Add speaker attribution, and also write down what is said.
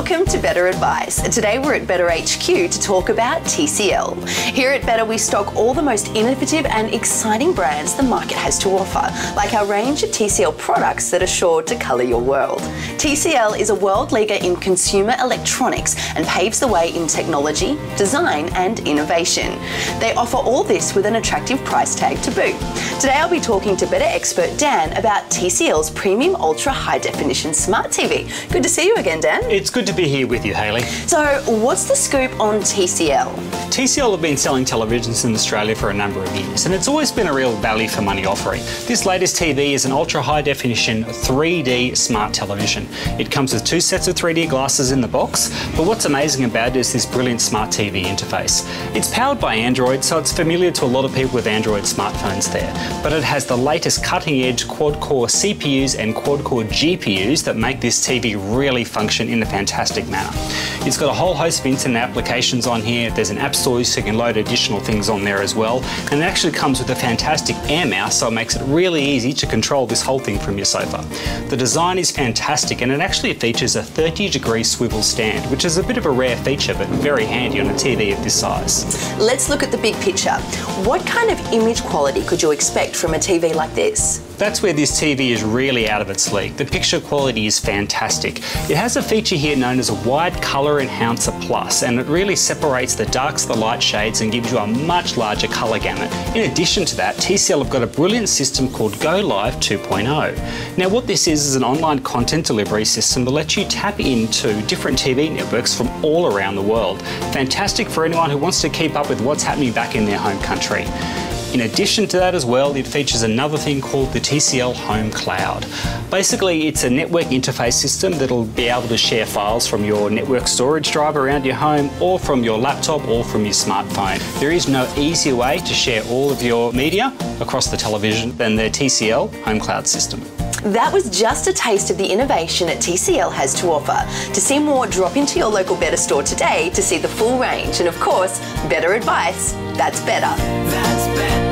Speaker 1: Welcome to Betta Advice. Today we're at Betta HQ to talk about TCL. Here at Betta we stock all the most innovative and exciting brands the market has to offer, like our range of TCL products that are sure to colour your world. TCL is a world leader in consumer electronics and paves the way in technology, design and innovation. They offer all this with an attractive price tag to boot. Today I'll be talking to Betta expert Dan about TCL's premium ultra high definition smart TV. Good to see you again, Dan.
Speaker 2: It's good to be here with you, Hayley.
Speaker 1: So, what's the scoop on TCL?
Speaker 2: TCL have been selling televisions in Australia for a number of years, and it's always been a real value for money offering. This latest TV is an ultra high definition 3D smart television. It comes with two sets of 3D glasses in the box, but what's amazing about it is this brilliant smart TV interface. It's powered by Android, so it's familiar to a lot of people with Android smartphones there, but it has the latest cutting edge quad core CPUs and quad core GPUs that make this TV really function in a fantastic manner. It's got a whole host of internet applications on here. There's an app store so you can load additional things on there as well. And it actually comes with a fantastic air mouse so it makes it really easy to control this whole thing from your sofa. The design is fantastic and it actually features a 30 degree swivel stand, which is a bit of a rare feature but very handy on a TV of this size.
Speaker 1: Let's look at the big picture. What kind of image quality could you expect from a TV like this?
Speaker 2: That's where this TV is really out of its league. The picture quality is fantastic. It has a feature here known as a wide colour enhancer plus and it really separates the darks the light shades and gives you a much larger colour gamut. In addition to that, TCL have got a brilliant system called Go Live 2.0. Now what this is is an online content delivery system that lets you tap into different TV networks from all around the world. Fantastic for anyone who wants to keep up with what's happening back in their home country. In addition to that as well, it features another thing called the TCL Home Cloud. Basically, it's a network interface system that'll be able to share files from your network storage drive around your home or from your laptop or from your smartphone. There is no easier way to share all of your media across the television than the TCL Home Cloud system.
Speaker 1: That was just a taste of the innovation that TCL has to offer. To see more, drop into your local Betta store today to see the full range. And of course, Betta advice, that's Betta. That's Betta.